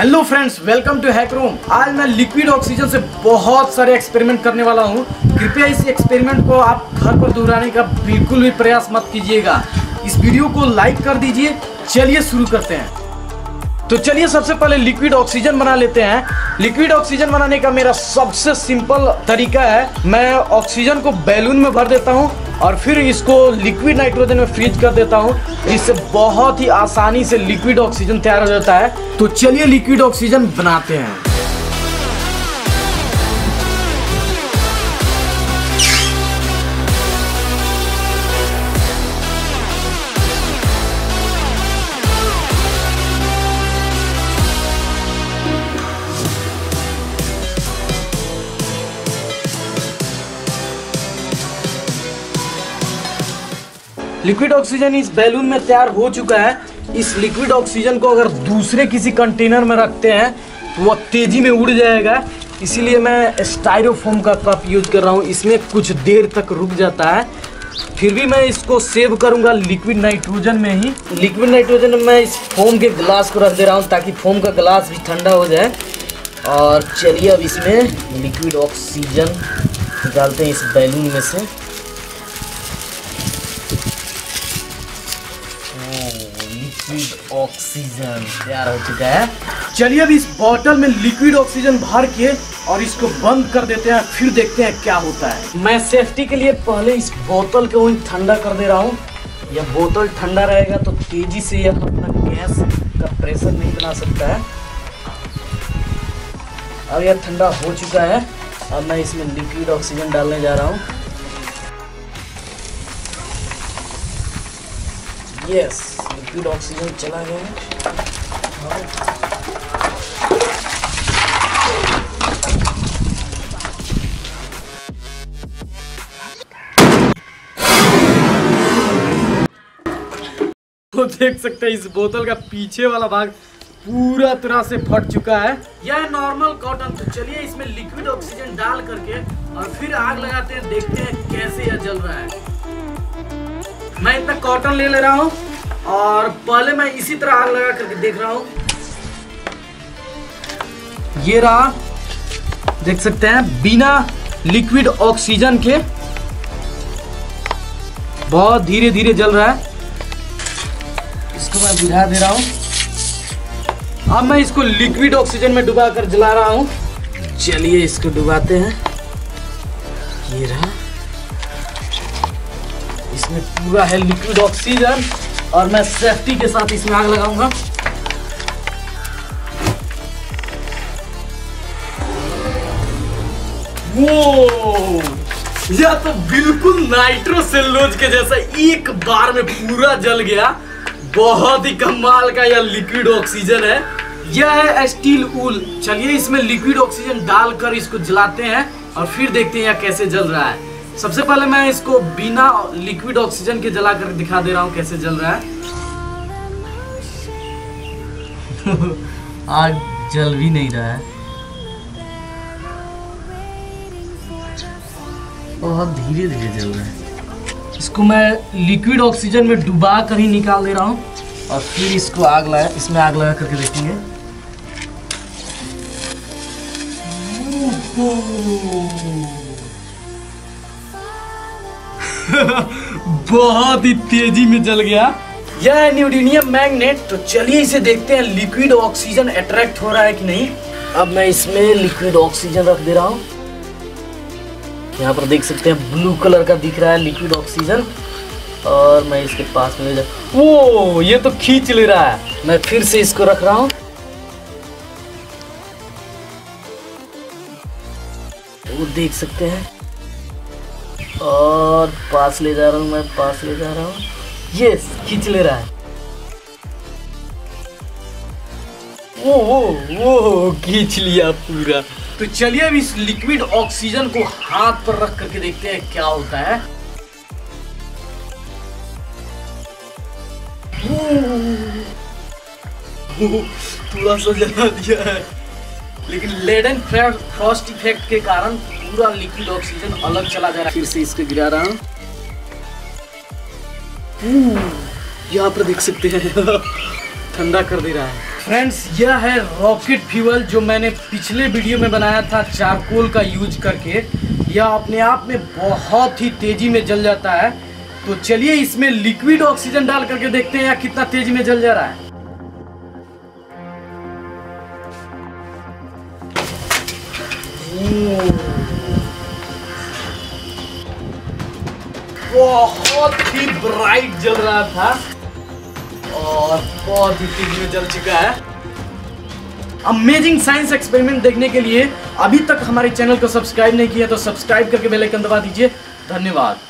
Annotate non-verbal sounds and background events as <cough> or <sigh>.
Hello friends welcome to hack room आज मैं liquid oxygen से बहुत सारे एक्सपेरिमेंट करने वाला हूँ। कृपया इस एक्सपेरिमेंट को आप घर पर दोहराने का बिल्कुल भी प्रयास मत कीजिएगा। इस वीडियो को लाइक कर दीजिए। चलिए शुरू करते हैं। तो चलिए सबसे पहले लिक्विड ऑक्सीजन बना लेते हैं। लिक्विड ऑक्सीजन बनाने का मेरा सबसे सिंपल तरीका है। मैं ऑक्सीजन को बैलून में भर देता हूँ। और फिर इसको लिक्विड नाइट्रोजन में फ्रीज कर देता हूँ, जिससे बहुत ही आसानी से लिक्विड ऑक्सीजन तैयार हो जाता है। तो चलिए लिक्विड ऑक्सीजन बनाते हैं। लिक्विड ऑक्सीजन इस बैलून में तैयार हो चुका है। इस लिक्विड ऑक्सीजन को अगर दूसरे किसी कंटेनर में रखते हैं तो वह तेज़ी में उड़ जाएगा। इसीलिए मैं स्टाइरोफोम का कप यूज़ कर रहा हूँ। इसमें कुछ देर तक रुक जाता है। फिर भी मैं इसको सेव करूँगा लिक्विड नाइट्रोजन में ही। लिक्विड नाइट्रोजन में मैं इस फोम के ग्लास को रख दे रहा हूँ ताकि फोम का ग्लास भी ठंडा हो जाए। और चलिए अब इसमें लिक्विड ऑक्सीजन डालते हैं इस बैलून में से। लिक्विड ऑक्सीजन तैयार हो चुका है। चलिए अब इस बोतल में लिक्विड ऑक्सीजन भर के और इसको बंद कर देते हैं, फिर देखते हैं क्या होता है। मैं सेफ्टी के लिए पहले इस बोतल को ठंडा कर दे रहा हूँ। यह बोतल ठंडा रहेगा तो तेज़ी से यह अपना गैस का प्रेशर नहीं बना सकता है। अब यह ठंडा हो चुका है। अब मैं इसमें लिक्विड ऑक्सीजन डालने जा रहा हूँ। यस लिक्विड ऑक्सीजन चला गया है। तो देख सकते हैं इस बोतल का पीछे वाला भाग पूरा तरह से फट चुका है। यह नॉर्मल कॉटन तो चलिए इसमें लिक्विड ऑक्सीजन डाल करके और फिर आग लगाते हैं देखते हैं कैसे यह जल रहा है। मैं इतना कॉटन ले ले रहा हूँ और पहले मैं इसी तरह आग लगा करके देख रहा हूँ। ये रहा, देख सकते हैं, बिना लिक्विड ऑक्सीजन के बहुत धीरे धीरे जल रहा है। इसको मैं बुझा दे रहा हूँ। अब मैं इसको लिक्विड ऑक्सीजन में डुबा कर जला रहा हूँ। चलिए इसको डुबाते हैं। ये रहा। इसमें पूरा है लिक्विड ऑक्सीजन और मैं सेफ्टी के साथ इसमें आग लगाऊँगा। वो यह तो बिल्कुल नाइट्रोसेलुलोज के जैसा एक बार में पूरा जल गया। बहुत ही कमाल का यह लिक्विड ऑक्सीजन है। यह है स्टील उल चलिए इसमें लिक्विड ऑक्सीजन डालकर इसको जलाते हैं और फिर देखते हैं यह कैसे जल रहा है। सबसे पहले मैं इसको बिना लिक्विड ऑक्सीजन के जला कर दिखा दे रहा हूँ कैसे जल रहा है। <laughs> आग जल भी नहीं रहा है। बहुत धीरे धीरे जल रहा है। इसको मैं लिक्विड ऑक्सीजन में डुबा कर ही निकाल दे रहा हूँ। और फिर इसको आग लगा इसमें आग लगा करके देखेंगे। <laughs> बहुत ही तेज़ी में जल गया। यह है न्यूडीनियम मैग्नेट तो चलिए इसे देखते हैं, लिक्विड ऑक्सीजन अट्रैक्ट हो रहा है कि नहीं? अब मैं इसमें लिक्विड ऑक्सीजन रख दे रहा हूँ। यहाँ पर देख सकते हैं, ब्लू कलर का दिख रहा है लिक्विड ऑक्सीजन। और मैं इसके पास में जा वो, ये तो खींच ले रहा है। मैं फिर से इसको रख रहा हूँ। वो देख सकते हैं। और पास ले जा रहा हूँ, मैं पास ले जा रहा हूँ। ये खींच ले रहा है। वो वो खींच लिया पूरा। तो चलिए अब इस लिक्विड ऑक्सीजन को हाथ पर रख करके देखते हैं क्या होता है। थोड़ा सा जला दिया है। लेकिन लेड एंड फ्रॉस्ट इफ़ेक्ट के कारण पूरा लिक्विड ऑक्सीजन अलग चला जा रहा है। फिर से इसको गिरा रहा हूँ। यहाँ पर देख सकते हैं। <laughs> ठंडा कर दे रहा है। फ्रेंड्स यह है रॉकेट फ्यूल जो मैंने पिछले वीडियो में बनाया था चारकोल का यूज़ करके। यह अपने आप में बहुत ही तेज़ी में जल जाता है। तो चलिए इसमें लिक्विड ऑक्सीजन डाल करके देखते हैं या कितना तेज़ी में जल जा रहा है। बहुत ही ब्राइट जल रहा था और बहुत ही तेज़ी में जल चुका है। अमेजिंग साइंस एक्सपेरिमेंट देखने के लिए अभी तक हमारे चैनल को सब्सक्राइब नहीं किया तो सब्सक्राइब करके बेल आइकन दबा दीजिए। धन्यवाद।